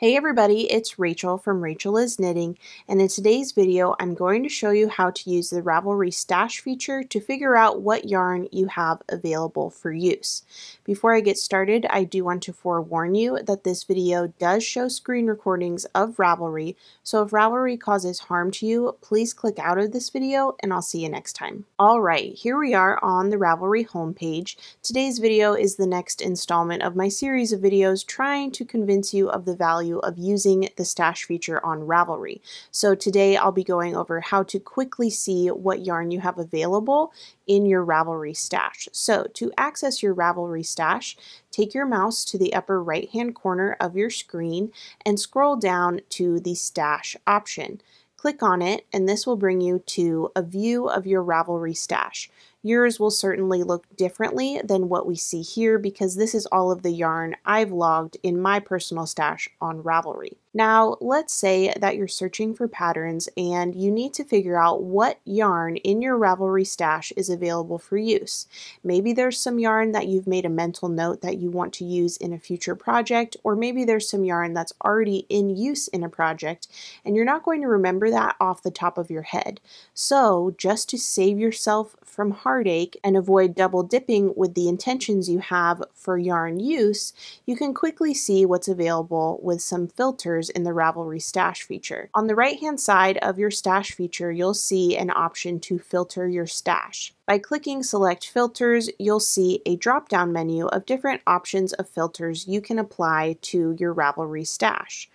Hey everybody, it's Rachel from Rachel is Knitting, and in today's video I'm going to show you how to use the Ravelry stash feature to figure out what yarn you have available for use. Before I get started, I do want to forewarn you that this video does show screen recordings of Ravelry, so if Ravelry causes harm to you, please click out of this video and I'll see you next time. Alright, here we are on the Ravelry homepage. Today's video is the next installment of my series of videos trying to convince you of the value value of using the stash feature on Ravelry. So today I'll be going over how to quickly see what yarn you have available in your Ravelry stash. So to access your Ravelry stash, take your mouse to the upper right hand corner of your screen and scroll down to the stash option. Click on it and this will bring you to a view of your Ravelry stash. Yours will certainly look differently than what we see here because this is all of the yarn I've logged in my personal stash on Ravelry. Now, let's say that you're searching for patterns and you need to figure out what yarn in your Ravelry stash is available for use. Maybe there's some yarn that you've made a mental note that you want to use in a future project, or maybe there's some yarn that's already in use in a project and you're not going to remember that off the top of your head. So, just to save yourself from heartache and avoid double dipping with the intentions you have for yarn use, you can quickly see what's available with some filters in the Ravelry stash feature. On the right hand side of your stash feature, you'll see an option to filter your stash. By clicking select filters, you'll see a drop down menu of different options of filters you can apply to your Ravelry stash.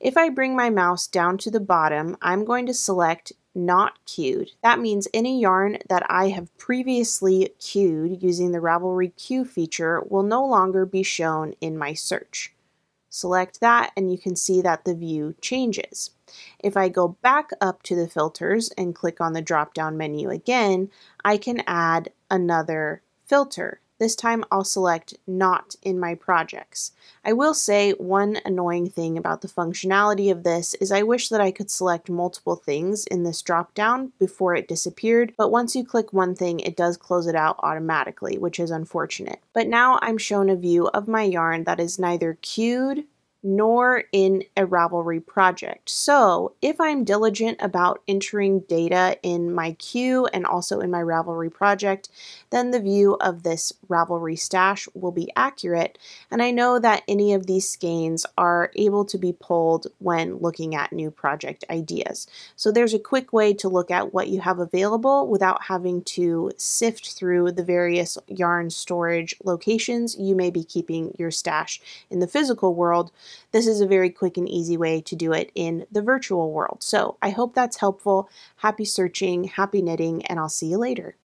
If I bring my mouse down to the bottom, I'm going to select not queued. That means any yarn that I have previously queued using the Ravelry queue feature will no longer be shown in my search. Select that and you can see that the view changes. If I go back up to the filters and click on the drop down menu again, I can add another filter. This time I'll select not in my projects. I will say one annoying thing about the functionality of this is I wish that I could select multiple things in this drop down before it disappeared, but once you click one thing it does close it out automatically, which is unfortunate. But now I'm shown a view of my yarn that is neither queued nor in a Ravelry project. So if I'm diligent about entering data in my queue and also in my Ravelry project, then the view of this Ravelry stash will be accurate. And I know that any of these skeins are able to be pulled when looking at new project ideas. So there's a quick way to look at what you have available without having to sift through the various yarn storage locations you may be keeping your stash in the physical world this is a very quick and easy way to do it in the virtual world. So I hope that's helpful. Happy searching, happy knitting, and I'll see you later.